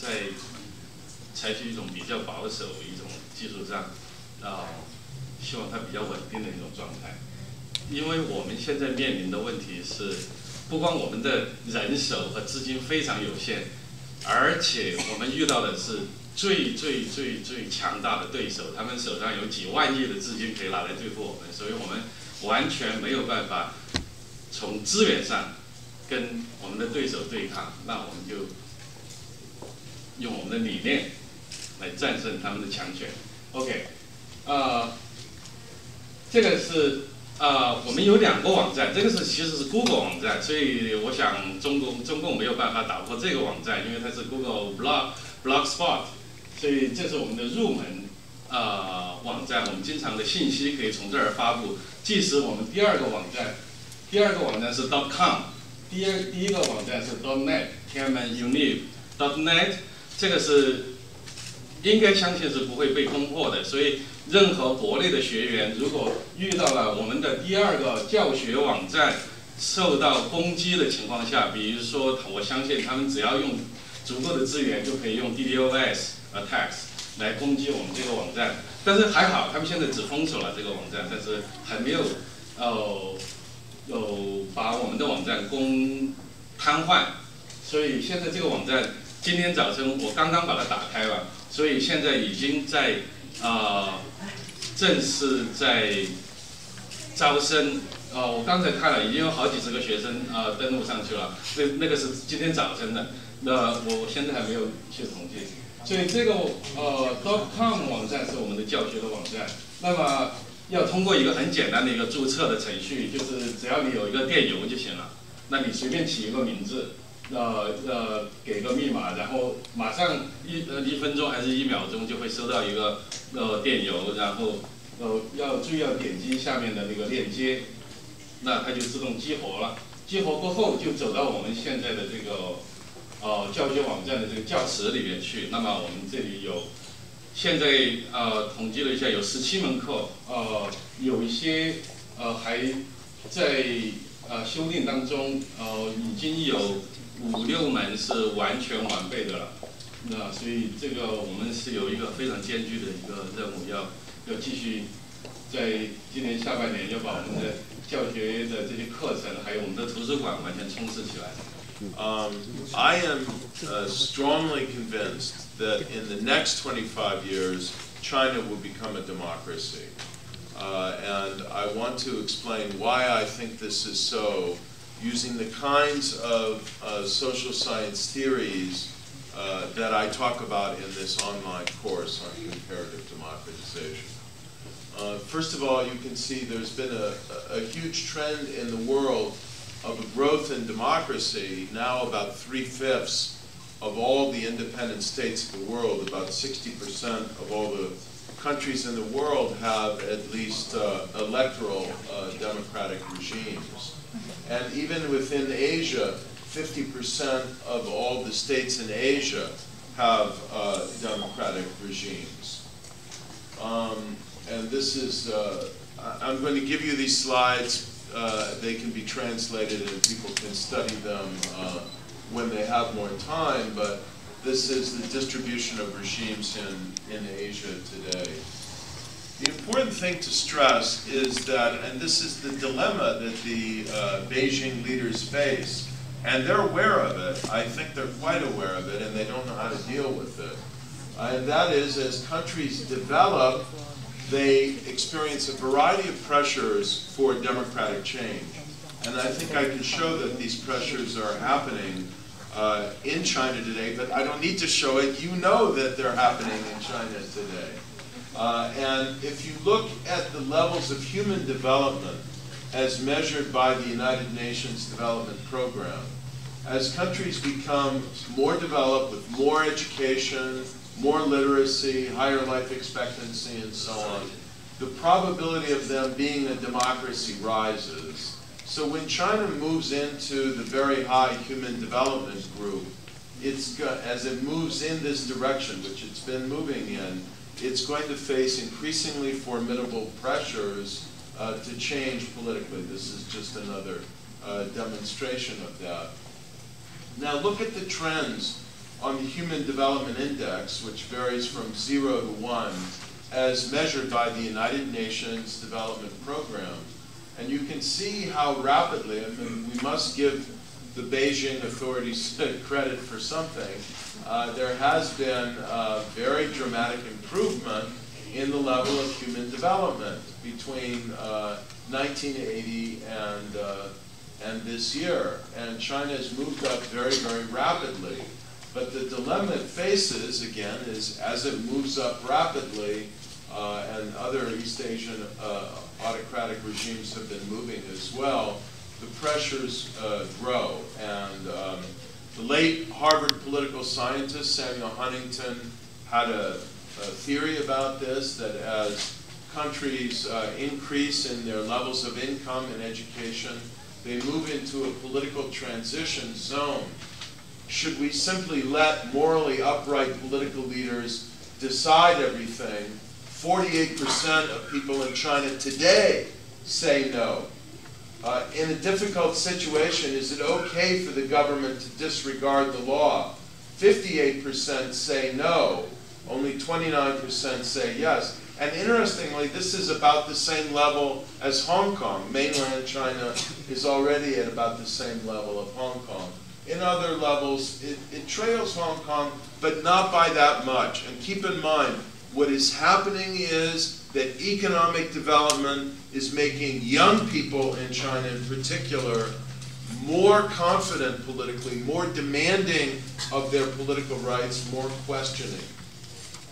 在采取一种比较保守一种技术上，啊，希望它比较稳定的一种状态。因为我们现在面临的问题是，不光我们的人手和资金非常有限，而且我们遇到的是最最最最强大的对手，他们手上有几万亿的资金可以拿来对付我们，所以我们完全没有办法从资源上跟我们的对手对抗，那我们就。用我们的理念来战胜他们的强权。OK，呃，这个是呃，我们有两个网站，这个是其实是 Google 网站，所以我想中共中共没有办法打破这个网站，因为它是 Google Blog Blogspot，所以这是我们的入门呃网站，我们经常的信息可以从这儿发布。即使我们第二个网站，第二个网站是 dotcom，第二第一个网站是 dotnet，天安门 Univ .net。这个是应该相信是不会被攻破的，所以任何国内的学员如果遇到了我们的第二个教学网站受到攻击的情况下，比如说我相信他们只要用足够的资源就可以用 DDoS attacks 来攻击我们这个网站，但是还好他们现在只封锁了这个网站，但是还没有哦有把我们的网站攻瘫痪，所以现在这个网站。今天早晨我刚刚把它打开了，所以现在已经在啊正式在招生啊。我刚才看了，已经有好几十个学生啊登录上去了。那那个是今天早晨的，那我现在还没有去统计。所以这个呃，dotcom 网站是我们的教学的网站。那么要通过一个很简单的一个注册的程序，就是只要你有一个电邮就行了。那你随便起一个名字。呃呃，给个密码，然后马上一呃一分钟还是一秒钟就会收到一个呃电邮，然后呃要注意要点击下面的那个链接，那它就自动激活了。激活过后就走到我们现在的这个呃教学网站的这个教室里面去。那么我们这里有现在呃统计了一下，有十七门课，呃有一些呃还在呃修订当中，呃已经有。五六门是完全完备的了，那所以这个我们是有一个非常艰巨的一个任务，要要继续在今年下半年要把我们的教学的这些课程，还有我们的图书馆完全充实起来。Um, I am uh, strongly convinced that in the next 25 years, China will become a democracy. Uh, and I want to explain why I think this is so using the kinds of uh, social science theories uh, that I talk about in this online course on comparative democratization. Uh, first of all, you can see there's been a, a, huge trend in the world of a growth in democracy. Now about three-fifths of all the independent states of the world, about 60% of all the countries in the world have at least uh, electoral uh, democratic regimes. And even within Asia, 50% of all the states in Asia have uh, democratic regimes. Um, and this is, uh, I'm going to give you these slides. Uh, they can be translated and people can study them uh, when they have more time, but this is the distribution of regimes in, in Asia today. The important thing to stress is that, and this is the dilemma that the uh, Beijing leaders face, and they're aware of it. I think they're quite aware of it, and they don't know how to deal with it. Uh, and that is, as countries develop, they experience a variety of pressures for democratic change. And I think I can show that these pressures are happening uh, in China today, but I don't need to show it. You know that they're happening in China today. Uh, and if you look at the levels of human development as measured by the United Nations Development Program, as countries become more developed with more education, more literacy, higher life expectancy, and so on, the probability of them being a democracy rises. So when China moves into the very high human development group, it's as it moves in this direction, which it's been moving in, it's going to face increasingly formidable pressures uh, to change politically. This is just another uh, demonstration of that. Now look at the trends on the Human Development Index, which varies from zero to one, as measured by the United Nations Development Program. And you can see how rapidly, I mean, we must give the Beijing authorities credit for something, uh, there has been a very dramatic improvement in the level of human development between uh, 1980 and, uh, and this year. And China has moved up very, very rapidly. But the dilemma it faces, again, is as it moves up rapidly, uh, and other East Asian uh, autocratic regimes have been moving as well, the pressures uh, grow. And um, the late Harvard political scientist Samuel Huntington had a, a theory about this, that as countries uh, increase in their levels of income and education, they move into a political transition zone should we simply let morally upright political leaders decide everything, 48% of people in China today say no. Uh, in a difficult situation, is it okay for the government to disregard the law? 58% say no, only 29% say yes. And interestingly, this is about the same level as Hong Kong. Mainland China is already at about the same level of Hong Kong in other levels, it, it trails Hong Kong, but not by that much. And keep in mind, what is happening is that economic development is making young people in China in particular more confident politically, more demanding of their political rights, more questioning.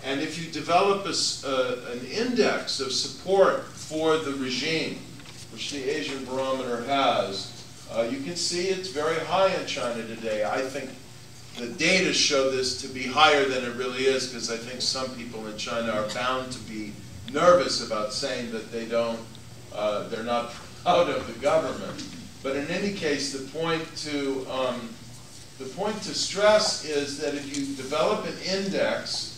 And if you develop a, uh, an index of support for the regime, which the Asian Barometer has, uh, you can see it's very high in China today. I think the data show this to be higher than it really is because I think some people in China are bound to be nervous about saying that they don't, uh, they're not proud of the government. But in any case, the point to um, the point to stress is that if you develop an index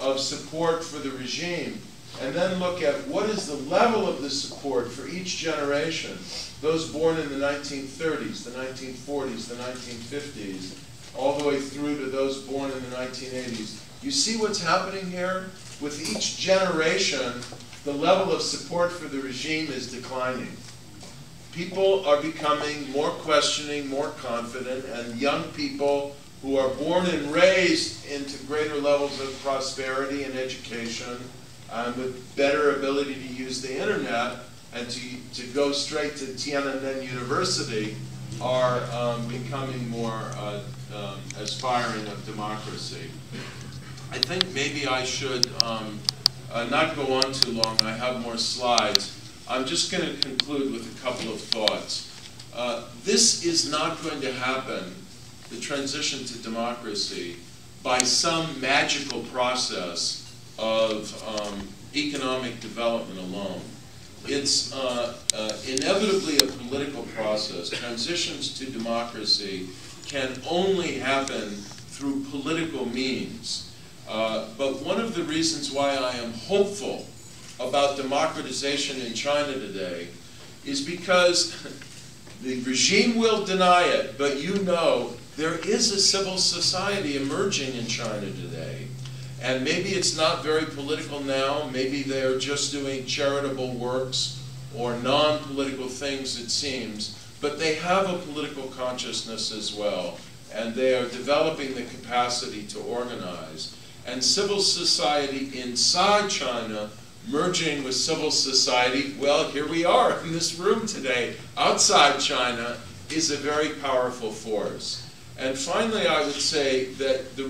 of support for the regime, and then look at what is the level of the support for each generation, those born in the 1930s, the 1940s, the 1950s, all the way through to those born in the 1980s. You see what's happening here? With each generation, the level of support for the regime is declining. People are becoming more questioning, more confident, and young people who are born and raised into greater levels of prosperity and education, um, with better ability to use the internet, and to, to go straight to Tiananmen University are um, becoming more uh, um, aspiring of democracy. I think maybe I should um, uh, not go on too long. I have more slides. I'm just going to conclude with a couple of thoughts. Uh, this is not going to happen, the transition to democracy, by some magical process of um, economic development alone. It's uh, uh, inevitably a political process. Transitions to democracy can only happen through political means. Uh, but one of the reasons why I am hopeful about democratization in China today is because the regime will deny it, but you know there is a civil society emerging in China today. And maybe it's not very political now, maybe they're just doing charitable works or non-political things it seems, but they have a political consciousness as well, and they are developing the capacity to organize. And civil society inside China merging with civil society, well, here we are in this room today, outside China, is a very powerful force. And finally, I would say that the,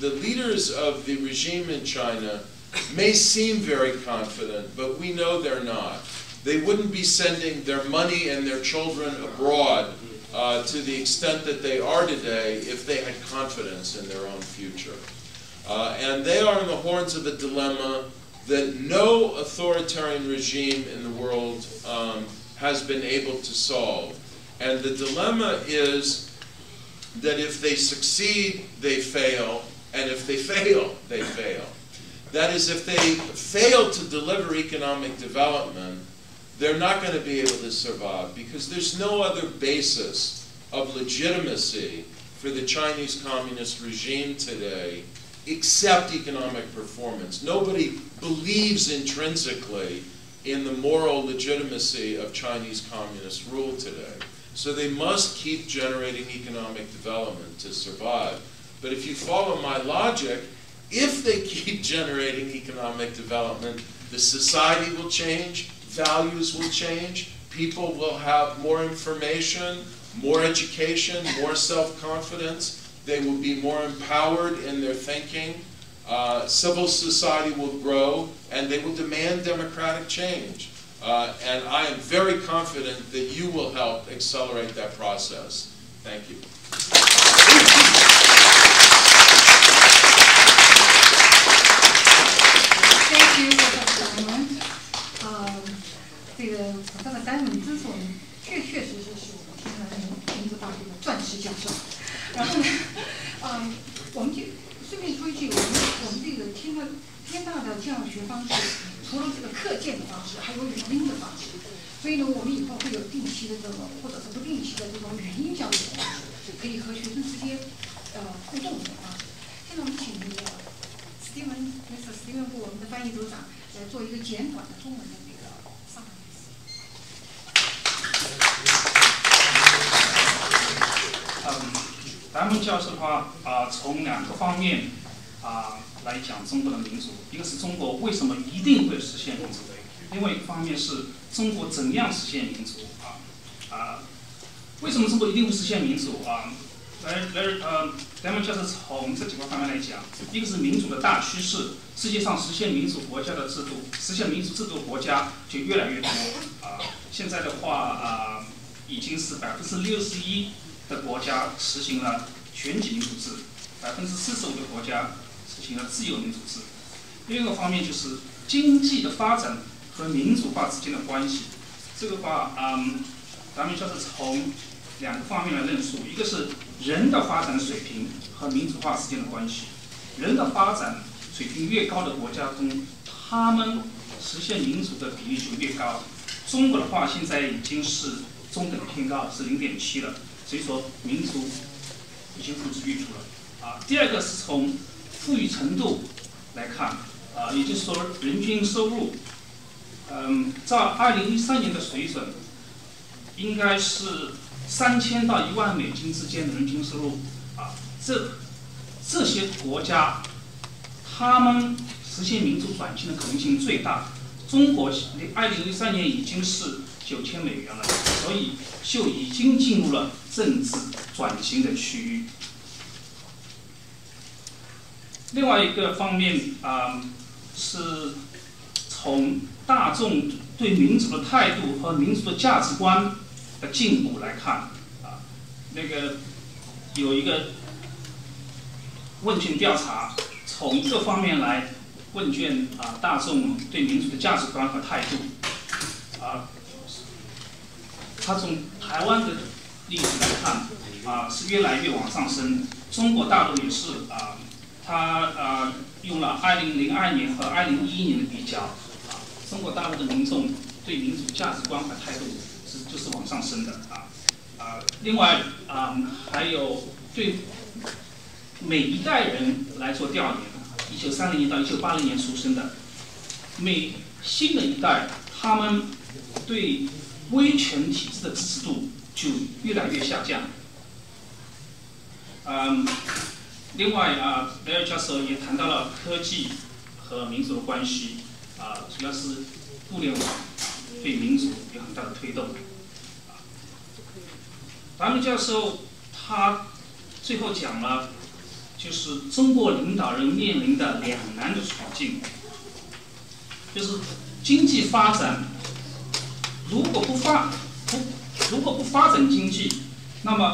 the leaders of the regime in China may seem very confident, but we know they're not. They wouldn't be sending their money and their children abroad uh, to the extent that they are today if they had confidence in their own future. Uh, and they are in the horns of a dilemma that no authoritarian regime in the world um, has been able to solve. And the dilemma is that if they succeed, they fail, and if they fail, they fail. That is, if they fail to deliver economic development, they're not going to be able to survive because there's no other basis of legitimacy for the Chinese communist regime today except economic performance. Nobody believes intrinsically in the moral legitimacy of Chinese communist rule today. So they must keep generating economic development to survive. But if you follow my logic, if they keep generating economic development, the society will change, values will change, people will have more information, more education, more self-confidence, they will be more empowered in their thinking. Uh, civil society will grow, and they will demand democratic change. Uh, and I am very confident that you will help accelerate that process. Thank you. Thank you, Dr. Diamond. 呃，这个我刚才 Diamond 之所以确确实实是我们现在民族大学的钻石教授。然后呢， 天大的教学方式，除了这个课件的方式，还有语音的方式。所以呢，我们以后会有定期的这种，或者是不定期的这种语音教学，可以和学生之间呃互动的方式。现在我们请那个 Steven Mr. Steven 部我们的翻译组长来做一个简短的中文的那个上台词。嗯。咱们教授的话啊，从两个方面啊来讲中国的民主，一个是中国为什么一定会实现民主，另外一方面是中国怎样实现民主啊啊？为什么中国一定会实现民主啊？来来呃，咱们就是从这几个方面来讲，一个是民主的大趋势，世界上实现民主国家的制度，实现民主制度国家就越来越多啊。现在的话啊，已经是百分之六十一。的国家实行了全体民主制，百分之四十五的国家行了自由民主制。另一个方面就是经济的发展和民主化之间的关系。这个话，嗯，咱们就是从两个方面来论述：一个是人的发展水平和民主化之间的关系。人的发展水平越高的国家中，他们实现民主的比例就越高。中国的话，现在已经是中等偏高，是零点七了。所以说，民族已经呼之欲出了啊。第二个是从富裕程度来看啊，也就是说，人均收入，嗯，在二零一三年的水准应该是三千到一万美金之间的人均收入啊。这这些国家，他们实现民主转型的可能性最大。中国二零一三年已经是九千美元了，所以就已经进入了政治转型的区域。另外一个方面啊，是从大众对民主的态度和民主的价值观的进步来看啊，那个有一个问卷调查，从各方面来问卷啊大众对民主的价值观和态度啊，他从台湾的例子来看啊，是越来越往上升，中国大陆也是啊。他呃用了二零零二年和二零一一年的比较，啊，中国大陆的民众对民主价值观和态度是就是往上升的啊，啊，另外啊还有对每一代人来做调研，一九三零年到一九八零年出生的，每新的一代他们对威权体制的支持度就越来越下降，嗯。另外啊，雷尔教授也谈到了科技和民族的关系啊，主要是互联网对民族有很大的推动。达姆教授他最后讲了，就是中国领导人面临的两难的处境，就是经济发展如果不发不如果不发展经济，那么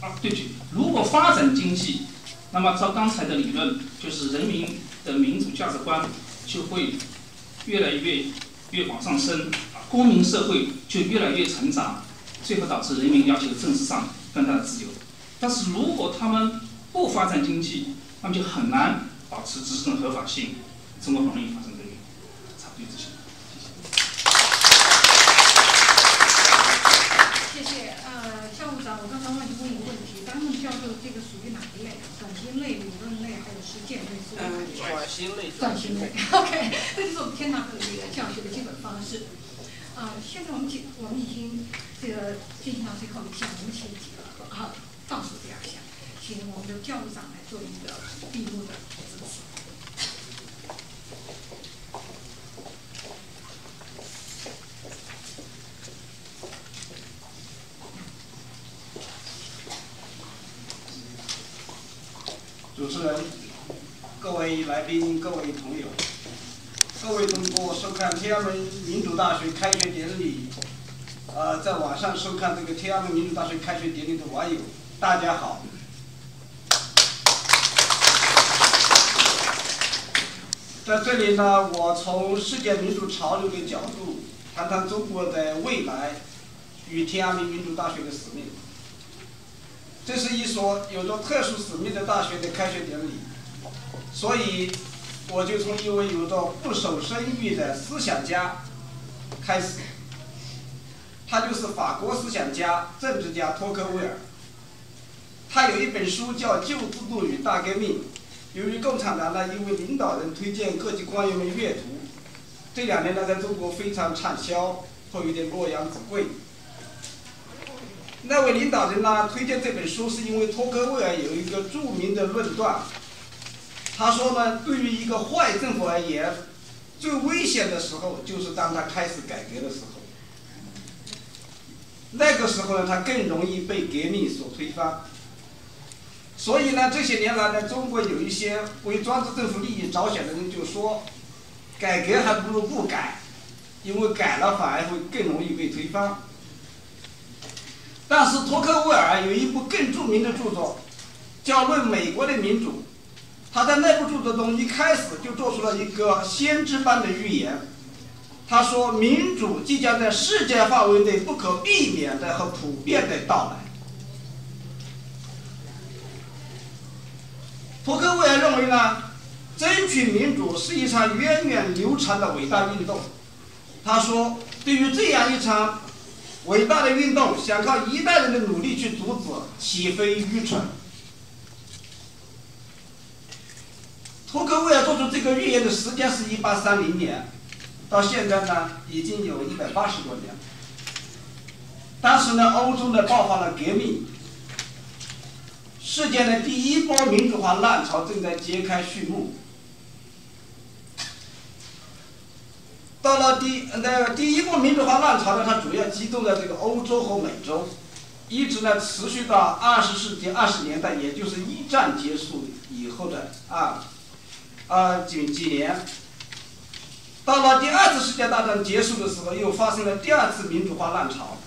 啊，对不起。如果发展经济，那么照刚才的理论，就是人民的民主价值观就会越来越越往上升，公民社会就越来越成长，最后导致人民要求政治上更大的自由。但是如果他们不发展经济，那么就很难保持执政合法性，中国很容易发生革命。差不多这些。谢谢。呃，教务长，我刚刚问问一个问题。张教授，这个属于哪一类？转型类、理论类，还有实践类？嗯，转型类。转型类。OK，这就是我们天堂课的一个教学的基本方式。啊，现在我们进，我们已经这个进行到最后一项，我们请几个啊倒数第二项，请我们的教务长来做一个闭幕的致辞。持人、各位来宾、各位朋友、各位通过收看天安门民主大学开学典礼，呃，在网上收看这个天安门民主大学开学典礼的网友，大家好。在这里呢，我从世界民主潮流的角度，谈谈中国的未来与天安门民主大学的使命。这是一所有着特殊使命的大学的开学典礼，所以我就从一位有着不守声誉的思想家开始。他就是法国思想家、政治家托克维尔。他有一本书叫《旧制度与大革命》，由于共产党的一位领导人推荐各级官员们阅读，这两年呢在中国非常畅销，颇有点洛阳纸贵。那位领导人呢？推荐这本书是因为托克维尔有一个著名的论断。他说呢，对于一个坏政府而言，最危险的时候就是当他开始改革的时候。那个时候呢，他更容易被革命所推翻。所以呢，这些年来呢，中国有一些为专制政府利益着想的人就说，改革还不如不改，因为改了反而会更容易被推翻。但是托克维尔有一部更著名的著作，叫《论美国的民主》。他在那部著作中一开始就做出了一个先知般的预言。他说，民主即将在世界范围内不可避免的和普遍的到来。托克维尔认为呢，争取民主是一场源远流长的伟大运动。他说，对于这样一场。伟大的运动，想靠一代人的努力去阻止，岂非愚蠢？托克维尔做出这个预言的时间是一八三零年，到现在呢，已经有一百八十多年。当时呢，欧洲呢爆发了革命，世界的第一波民主化浪潮正在揭开序幕。到了第那第一波民主化浪潮呢，它主要集中在这个欧洲和美洲，一直呢持续到二十世纪二十年代，也就是一战结束以后的啊啊几几年。到了第二次世界大战结束的时候，又发生了第二次民主化浪潮。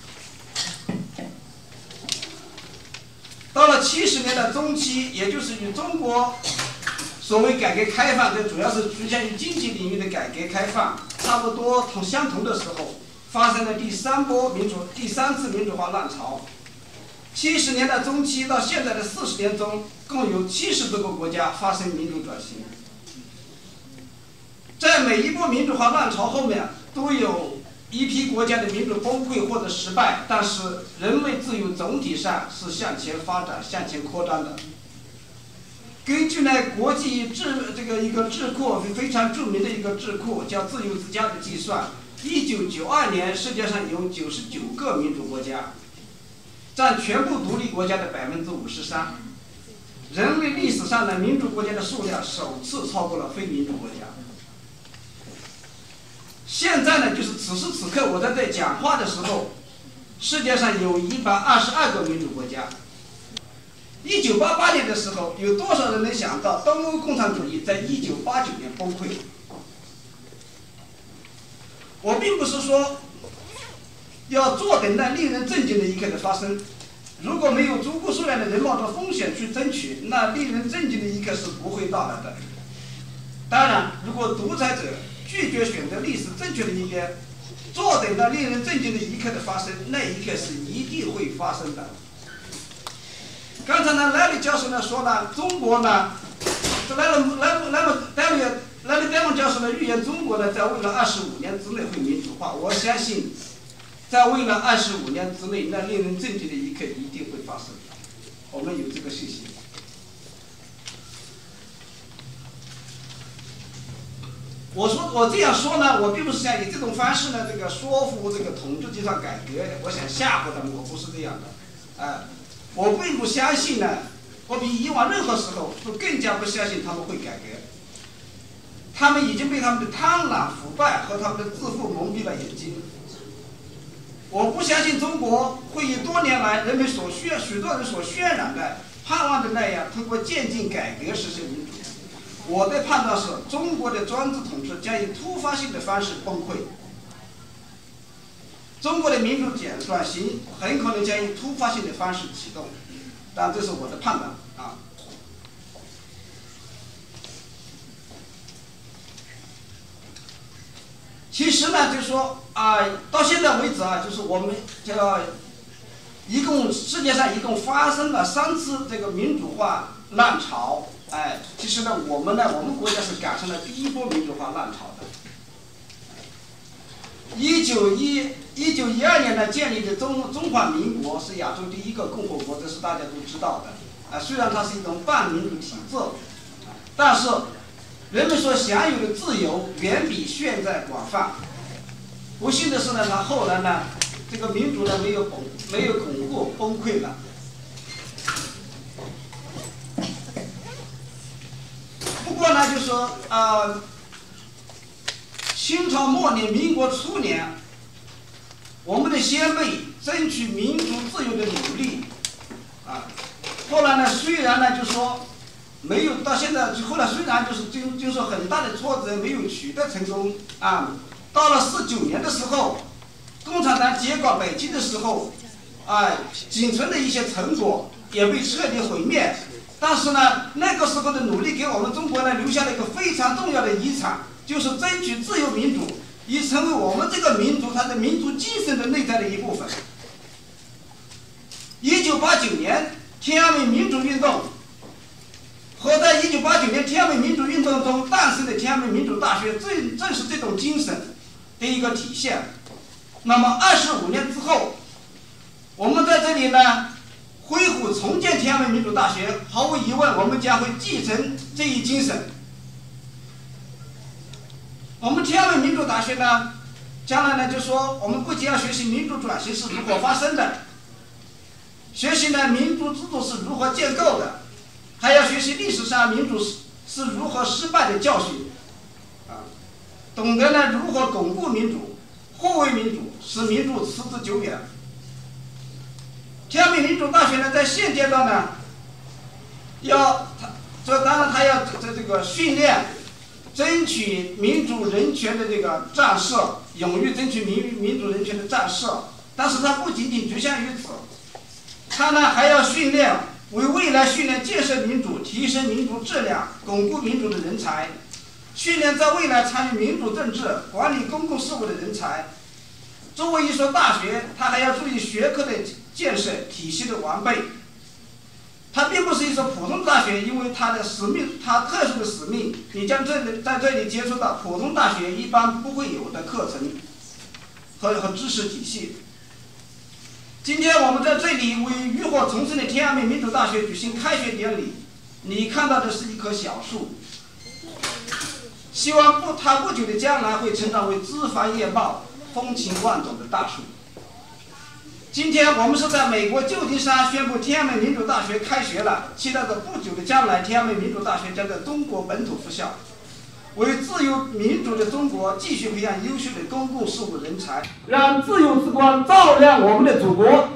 到了七十年代中期，也就是与中国所谓改革开放，这主要是局限于经济领域的改革开放，差不多同相同的时候，发生了第三波民主、第三次民主化浪潮。七十年代中期到现在的四十年中，共有七十多个国家发生民主转型。在每一波民主化浪潮后面，都有。一批国家的民主崩溃或者失败，但是人类自由总体上是向前发展、向前扩张的。根据呢国际智这个一个智库非常著名的一个智库叫自由之家的计算，一九九二年世界上有九十九个民主国家，占全部独立国家的百分之五十三。人类历史上的民主国家的数量首次超过了非民主国家。现在呢，就是此时此刻，我在这讲话的时候，世界上有一百二十二个民主国家。一九八八年的时候，有多少人能想到东欧共产主义在一九八九年崩溃？我并不是说要坐等那令人震惊的一刻的发生。如果没有足够数量的人冒着风险去争取，那令人震惊的一刻是不会到来的。当然，如果独裁者，拒绝选择历史正确的一边，坐等着令人震惊的一刻的发生，那一刻是一定会发生的。刚才呢，莱利教授呢说呢，中国呢，这莱了莱莱姆戴维莱利戴蒙教授呢预言中国呢在未来二十五年之内会民主化。我相信，在未来二十五年之内，那令人震惊的一刻一定会发生。我们有这个信心。我说我这样说呢，我并不是想以这种方式呢，这个说服这个统治集团改革，我想吓唬他们，我不是这样的，哎，我并不相信呢，我比以往任何时候都更加不相信他们会改革，他们已经被他们的贪婪、腐败和他们的自负蒙蔽了眼睛，我不相信中国会以多年来人们所渲许多人所渲染的盼望的那样，通过渐进改革实现民主。我的判断是，中国的专制统治将以突发性的方式崩溃，中国的民主转转型很可能将以突发性的方式启动，但这是我的判断啊。其实呢，就是说啊，到现在为止啊，就是我们这个一共世界上一共发生了三次这个民主化浪潮。哎，其实呢，我们呢，我们国家是赶上了第一波民主化浪潮。一九一一九一二年呢，建立的中中华民国是亚洲第一个共和国，这是大家都知道的。啊，虽然它是一种半民主体制，但是人们所享有的自由远比现在广泛。不幸的是呢，它后来呢，这个民主呢没有巩没有巩固，崩溃了。不过呢，就说啊，清朝末年、民国初年，我们的先辈争取民族自由的努力，啊，后来呢，虽然呢，就说没有到现在，后来虽然就是经经受很大的挫折，没有取得成功啊，到了四九年的时候，共产党接管北京的时候，哎，仅存的一些成果也被彻底毁灭。但是呢，那个时候的努力给我们中国呢留下了一个非常重要的遗产，就是争取自由民主，已成为我们这个民族它的民族精神的内在的一部分。一九八九年天安门民主运动，和在一九八九年天安门民主运动中诞生的天安门民主大学，正正是这种精神的一个体现。那么二十五年之后，我们在这里呢。恢复重建天安门民主大学，毫无疑问，我们将会继承这一精神。我们天安门民主大学呢，将来呢，就说我们不仅要学习民主转型是如何发生的，学习呢民主制度是如何建构的，还要学习历史上民主是是如何失败的教训。啊，懂得呢如何巩固民主、护卫民主，使民主持之久远。天安门民主大学呢，在现阶段呢，要他这当然他要在这个训练，争取民主人权的这个战士，勇于争取民民主人权的战士。但是它不仅仅局限于此，它呢还要训练为未来训练建设民主、提升民主质量、巩固民主的人才。训练在未来参与民主政治、管理公共事务的人才。作为一所大学，它还要注意学科的建设、体系的完备。它并不是一所普通大学，因为它的使命，它特殊的使命，你将这里在这里接触到普通大学一般不会有的课程和和知识体系。今天我们在这里为浴火重生的天安门民主大学举行开学典礼，你看到的是一棵小树。希望不，它不久的将来会成长为枝繁叶茂、风情万种的大树。今天我们是在美国旧金山宣布天安门民主大学开学了，期待着不久的将来，天安门民主大学将在中国本土复校，为自由民主的中国继续培养优秀的公共事务人才，让自由之光照亮我们的祖国。